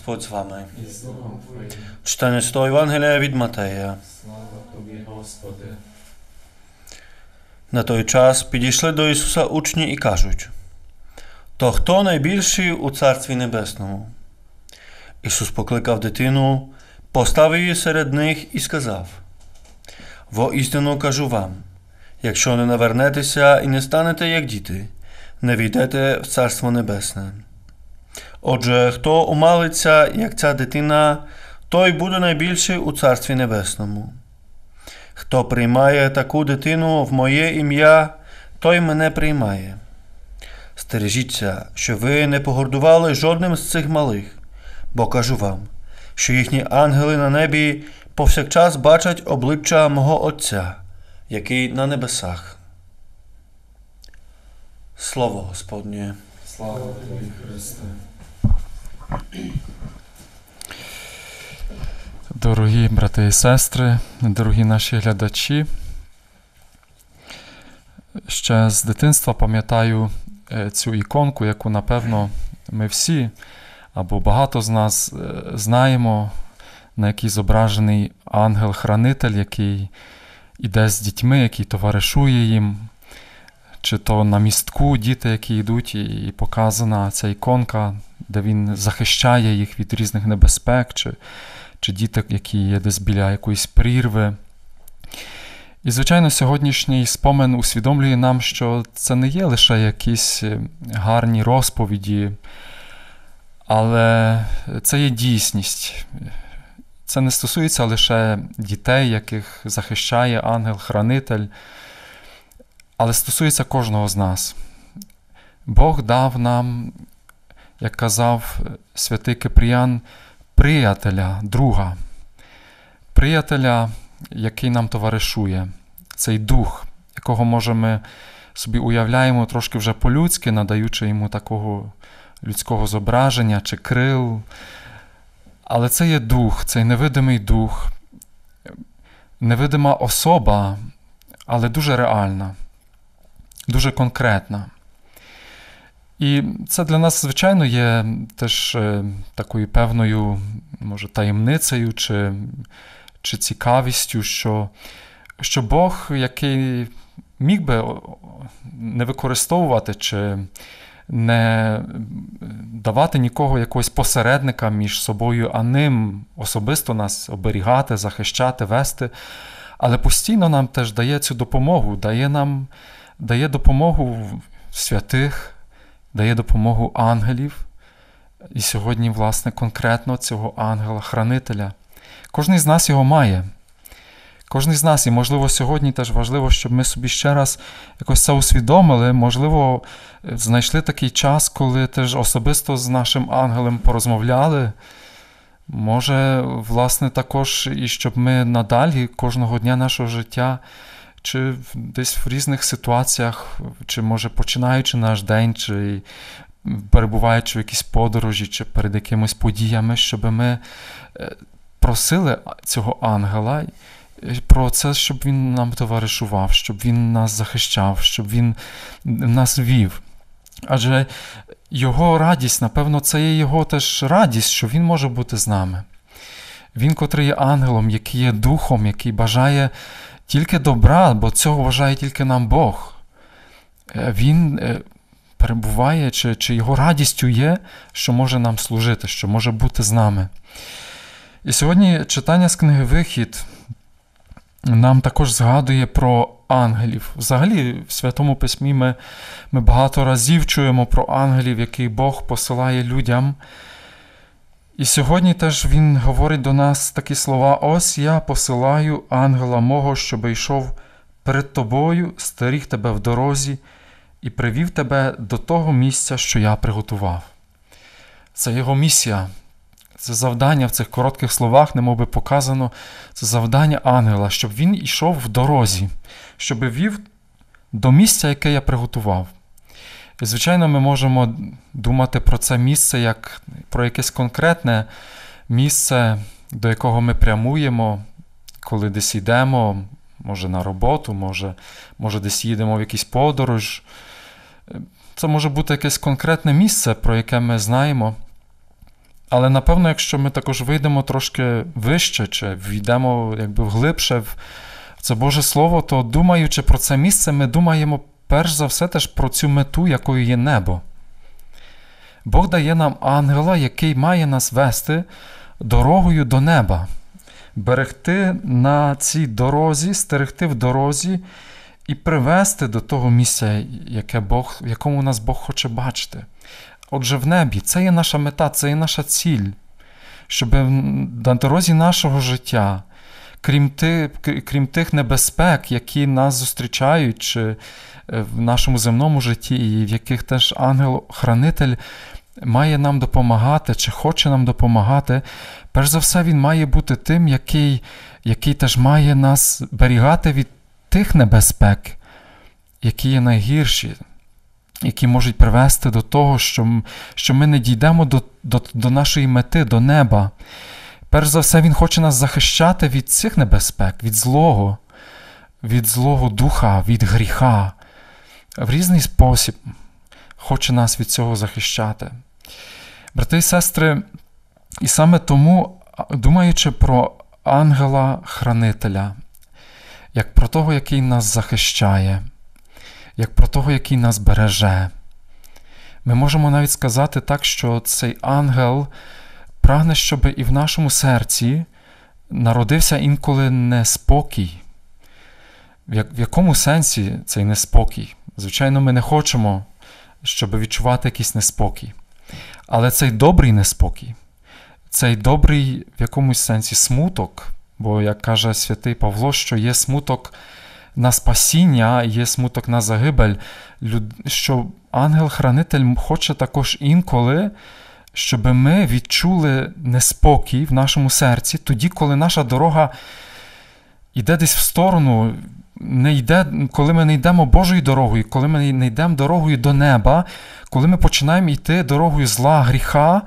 Господь з вами. Читання Святого Євангелія від Матея. На той час підійшли до Ісуса учні і кажуть: То хто найбільший у Царстві Небесному? Ісус покликав дитину, поставив її серед них і сказав: Воістину кажу вам, якщо не навернетеся і не станете як діти, не війдете в Царство Небесне. Отже, хто умалиться, як ця дитина, той буде найбільший у Царстві Небесному. Хто приймає таку дитину в моє ім'я, той мене приймає. Стережіться, що ви не погордували жодним з цих малих, бо кажу вам, що їхні ангели на небі повсякчас бачать обличчя мого Отця, який на небесах. Слово Господнє. Слава Тобі, Христе. Дорогі брати і сестри, дорогі наші глядачі. Ще з дитинства пам'ятаю е, цю іконку, яку, напевно, ми всі або багато з нас е, знаємо, на якій зображений ангел-хранитель, який іде з дітьми, який товаришує їм, чи то на містку діти, які йдуть, і показана ця іконка, де він захищає їх від різних небезпек. чи чи діток, які є десь біля якоїсь прірви. І, звичайно, сьогоднішній спомин усвідомлює нам, що це не є лише якісь е, гарні розповіді, але це є дійсність. Це не стосується лише дітей, яких захищає ангел-хранитель, але стосується кожного з нас. Бог дав нам, як казав святий Кипріян, приятеля, друга, приятеля, який нам товаришує, цей дух, якого може ми собі уявляємо трошки вже по-людськи, надаючи йому такого людського зображення чи крил. Але це є дух, цей невидимий дух, невидима особа, але дуже реальна, дуже конкретна. І це для нас, звичайно, є теж е, такою певною, може, таємницею чи чи цікавістю, що що Бог, який міг би не використовувати чи не давати нікого якогось посередника між собою, а ним особисто нас оберігати, захищати, вести, але постійно нам теж дає цю допомогу, дає нам дає допомогу святих дає допомогу ангелів. І сьогодні, власне, конкретно цього ангела-хранителя. Кожен з нас його має. Кожен з нас, і, можливо, сьогодні теж важливо, щоб ми собі ще раз якось це усвідомили, можливо, знайшли такий час, коли теж особисто з нашим ангелем порозмовляли. Може, власне, також, і щоб ми надалі кожного дня нашого життя чи десь в різних ситуаціях, чи може починаючи наш день, чи перебуваючи в якійсь подорожі, чи перед якимись подіями, щоб ми е, просили цього ангела про це, щоб він нам товаришував, щоб він нас захищав, щоб він нас вів. Адже його радість, напевно, це є його теж радість, що він може бути з нами. Він, котрий є ангелом, який є духом, який бажає тільки добра, бо цього вважає тільки нам Бог. Е, він е, перебуває, чи, чи його радістю є, що може нам служити, що може бути з нами. І сьогодні читання з книги Вихід нам також згадує про ангелів. Взагалі, в Святому Письмі ми, ми багато разів чуємо про ангелів, який Бог посилає людям. І сьогодні теж Він говорить до нас такі слова: ось я посилаю ангела мого, щоб йшов перед тобою, стеріг тебе в дорозі і привів тебе до того місця, що я приготував. Це його місія, це завдання в цих коротких словах, немов би показано, це завдання ангела, щоб він йшов в дорозі, щоб вів до місця, яке я приготував. І, звичайно, ми можемо думати про це місце як про якесь конкретне місце, до якого ми прямуємо, коли десь йдемо, може на роботу, може, може десь їдемо в якийсь подорож. Це може бути якесь конкретне місце, про яке ми знаємо. Але напевно, якщо ми також вийдемо трошки вище, чи війдемо якби вглибше в це Боже Слово, то думаючи про це місце, ми думаємо перш за все теж про цю мету, якою є небо. Бог дає нам ангела, який має нас вести дорогою до неба, берегти на цій дорозі, стерегти в дорозі і привести до того місця, яке Бог, в якому нас Бог хоче бачити. Отже, в небі це є наша мета, це є наша ціль, щоб на дорозі нашого життя, крім тих, крім тих небезпек, які нас зустрічають чи в нашому земному житті, і в яких теж ангел-хранитель має нам допомагати, чи хоче нам допомагати, перш за все, він має бути тим, який, який теж має нас берігати від тих небезпек, які є найгірші, які можуть привести до того, що що ми не дійдемо до, до, до нашої мети, до неба. Перш за все, Він хоче нас захищати від цих небезпек, від злого, від злого духа, від гріха. В різний спосіб хоче нас від цього захищати. Брати і сестри, і саме тому, думаючи про ангела-хранителя, як про того, який нас захищає, як про того, який нас береже, ми можемо навіть сказати так, що цей ангел прагне, щоб і в нашому серці народився інколи неспокій. В якому сенсі цей неспокій? Звичайно, ми не хочемо, щоб відчувати якийсь неспокій. Але цей добрий неспокій, цей добрий в якомусь сенсі смуток, бо, як каже святий Павло, що є смуток на спасіння, є смуток на загибель, що ангел-хранитель хоче також інколи, щоб ми відчули неспокій в нашому серці, тоді, коли наша дорога йде десь в сторону. Не йде, коли ми не йдемо Божою дорогою, коли ми не йдемо дорогою до неба, коли ми починаємо йти дорогою зла, гріха,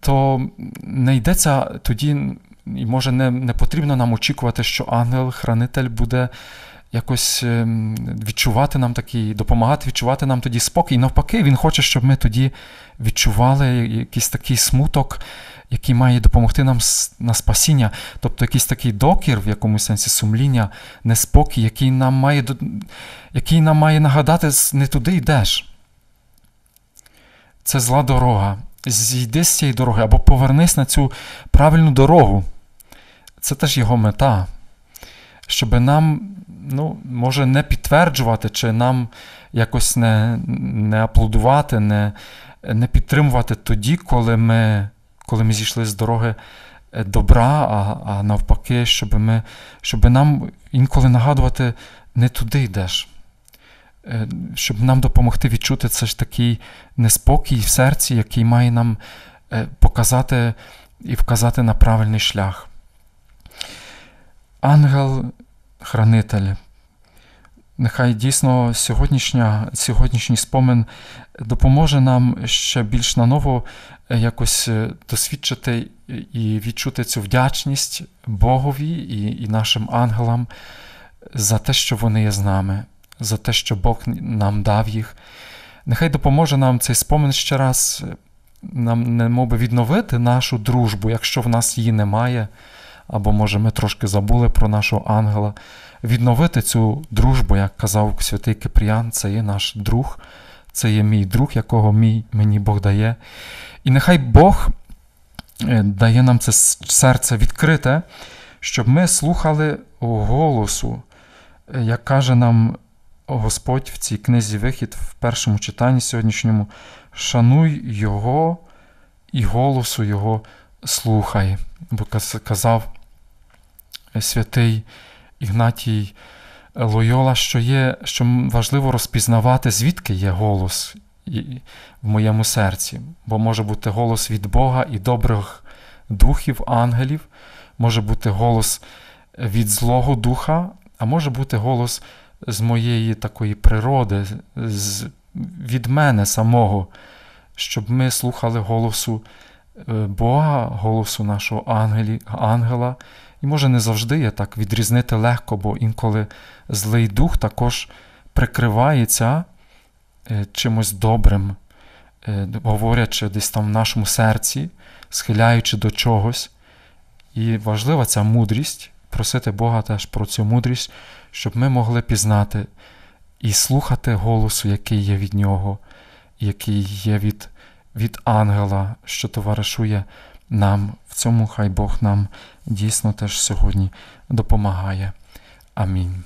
то не йдеться тоді, і може не, не потрібно нам очікувати, що ангел-хранитель буде якось ем, відчувати нам такий, допомагати відчувати нам тоді спокій. Навпаки, він хоче, щоб ми тоді відчували якийсь такий смуток, який має допомогти нам на спасіння, тобто якийсь такий докір, в якомусь сенсі сумління, неспокій, який нам має який нам має нагадати, не туди йдеш. Це зла дорога. Зійди з цієї дороги або повернись на цю правильну дорогу. Це теж його мета. Щоб нам, ну, може, не підтверджувати, чи нам якось не не аплодувати, не не підтримувати тоді, коли ми коли ми зійшли з дороги е, добра, а а навпаки, щоб ми, щоб нам інколи нагадувати, не туди йдеш. Е, щоб нам допомогти відчути це ж такий неспокій в серці, який має нам е, показати і вказати на правильний шлях. Ангел-хранитель. Нехай дійсно сьогоднішня, сьогоднішній спомин допоможе нам ще більш наново е, якось досвідчити і відчути цю вдячність Богові і, і нашим ангелам за те, що вони є з нами за те, що Бог нам дав їх. Нехай допоможе нам цей спомин ще раз, нам не би відновити нашу дружбу, якщо в нас її немає, або, може, ми трошки забули про нашого ангела. Відновити цю дружбу, як казав святий Кипріян, це є наш друг, це є мій друг, якого мій, мені Бог дає. І нехай Бог е, дає нам це серце відкрите, щоб ми слухали голосу, е, як каже нам Господь в цій книзі Вихід в першому читанні сьогоднішньому, шануй Його і голосу Його слухай. Бо казав святий Ігнатій Лойола, що є, що важливо розпізнавати, звідки є голос в моєму серці, бо може бути голос від Бога і добрих духів, ангелів, може бути голос від Злого Духа, а може бути голос з моєї такої природи, з, від мене самого, щоб ми слухали голосу е, Бога, голосу нашого ангелі, ангела. І може не завжди є так відрізнити легко, бо інколи злий дух також прикривається е, чимось добрим, е, говорячи десь там в нашому серці, схиляючи до чогось. І важлива ця мудрість, просити Бога теж про цю мудрість, щоб ми могли пізнати і слухати голосу, який є від Нього, який є від, від ангела, що товаришує нам. В цьому хай Бог нам дійсно теж сьогодні допомагає. Амінь.